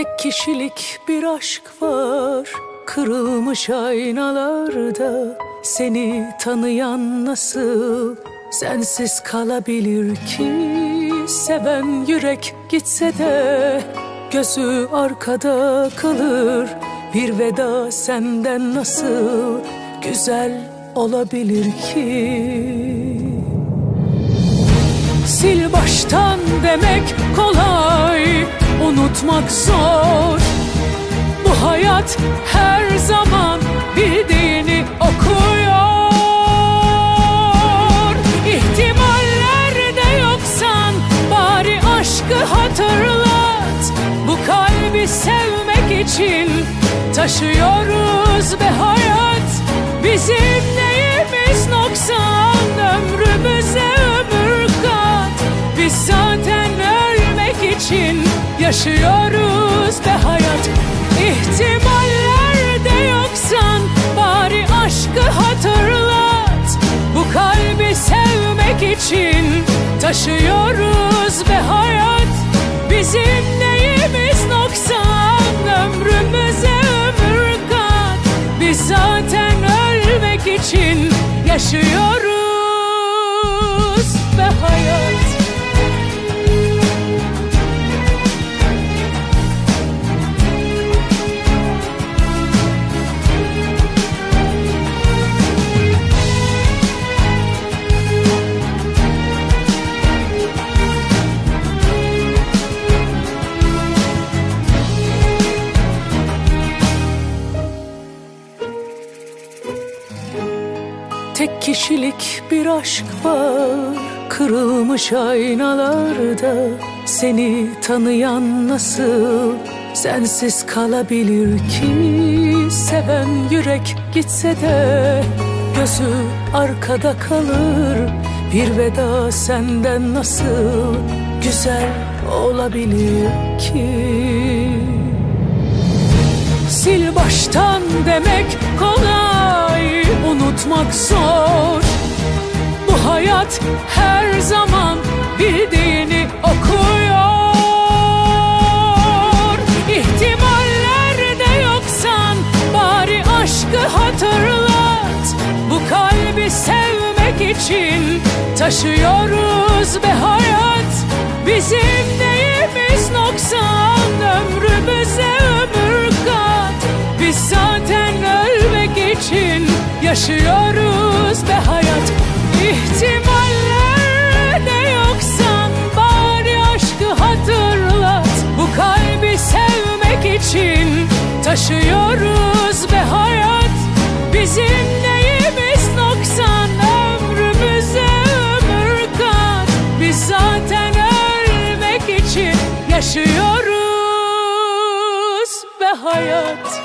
Tek kişilik bir aşk var. Kırılmış aynalarda Seni tanıyan nasıl Sensiz kalabilir ki? Seven yürek gitse de Gözü arkada kalır. Bir veda senden nasıl Güzel olabilir ki? Sil baştan demek kolay Unutmak zor. Bu hayat her zaman bildiğini okuyor. İhtimallerde yoksan bari aşkı hatırlat. Bu kalbi sevmek için taşıyoruz be hayat. Bizim neyimiz noksan ömrümüze ömür kat. Biz zaten ölmek için yaşıyoruz be hayat. İhtimallerde yoksan bari aşkı hatırlat. Bu kalbi sevmek için taşıyoruz be hayat. Bizim neyimiz noksan ömrümüze ömür kat. Biz zaten ölmek için yaşıyoruz Tek kişilik bir aşk var. Kırılmış aynalarda Seni tanıyan nasıl Sensiz kalabilir ki? Seven yürek gitse de Gözü arkada kalır. Bir veda senden nasıl Güzel olabilir ki? Sil baştan demek kolay Unutmak zor. Bu hayat her zaman bildiğini okuyor. İhtimallerde yoksan bari aşkı hatırlat. Bu kalbi sevmek için taşıyoruz be hayat. Bizim neyimiz noksan ömrümüze yaşıyoruz be hayat. İhtimallerde yoksan bari aşkı hatırlat. Bu kalbi sevmek için taşıyoruz be hayat. Bizim neyimiz noksan ömrümüze ömür kat Biz zaten ölmek için yaşıyoruz be hayat